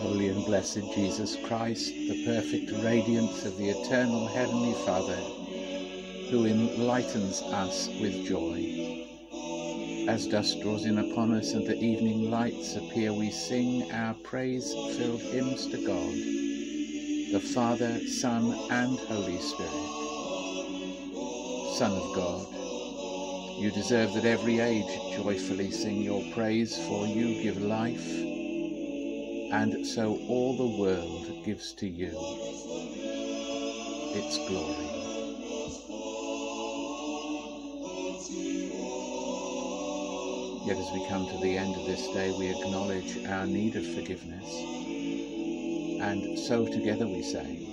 Holy and blessed Jesus Christ, the perfect radiance of the eternal Heavenly Father, who enlightens us with joy. As dusk draws in upon us and the evening lights appear, we sing our praise-filled hymns to God, the Father, Son, and Holy Spirit. Son of God, you deserve that every age joyfully sing your praise, for you give life, and so all the world gives to you its glory. Yet as we come to the end of this day, we acknowledge our need of forgiveness. And so together we say,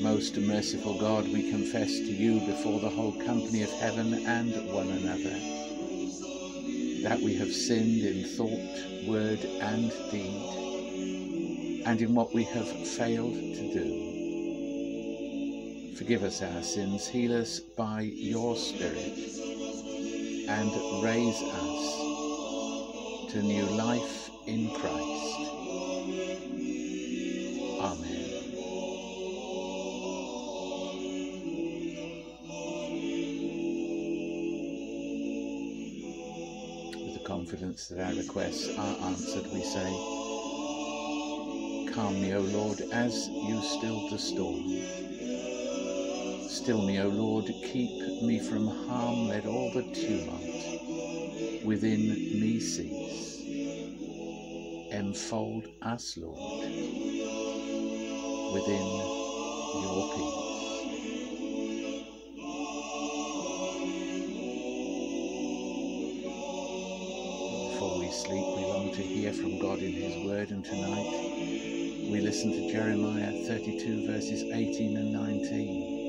Most merciful God, we confess to you before the whole company of heaven and one another that we have sinned in thought, word, and deed, and in what we have failed to do. Forgive us our sins, heal us by your Spirit, and raise us to new life in Christ. Amen. With the confidence that our requests are answered, we say, Calm me, O Lord, as you stilled the storm. Still me, O Lord, keep me from harm, let all the tumult within me cease. Enfold us, Lord, within your peace. Before we sleep, we long to hear from God in His Word, and tonight we listen to Jeremiah 32, verses 18 and 19.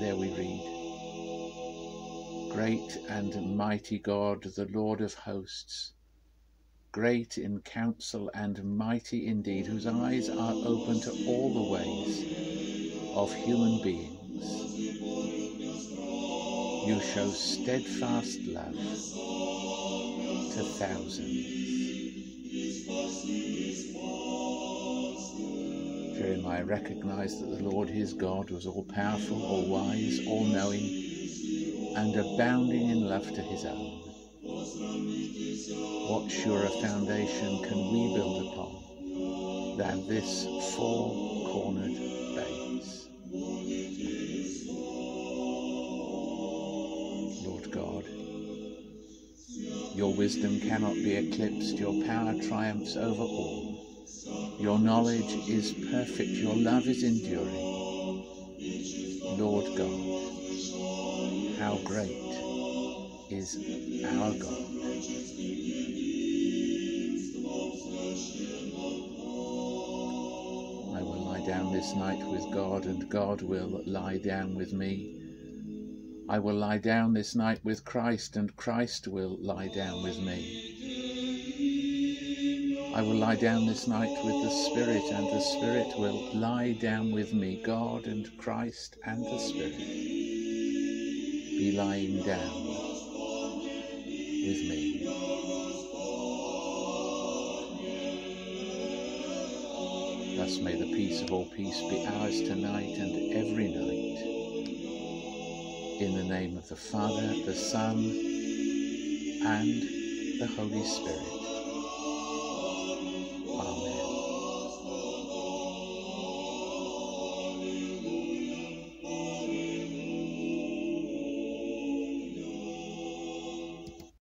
There we read, Great and mighty God, the Lord of hosts, great in counsel and mighty indeed, whose eyes are open to all the ways of human beings. You show steadfast love to thousands. Jeremiah recognized that the Lord his God was all powerful, all wise, all knowing, and abounding in love to his own. What surer foundation can we build upon than this four cornered base? Lord God, your wisdom cannot be eclipsed, your power triumphs over all. Your knowledge is perfect, your love is enduring. Lord God, how great is our God. I will lie down this night with God, and God will lie down with me. I will lie down this night with Christ, and Christ will lie down with me. I will lie down this night with the Spirit, and the Spirit will lie down with me. God and Christ and the Spirit be lying down with me. Thus may the peace of all peace be ours tonight and every night. In the name of the Father, the Son, and the Holy Spirit.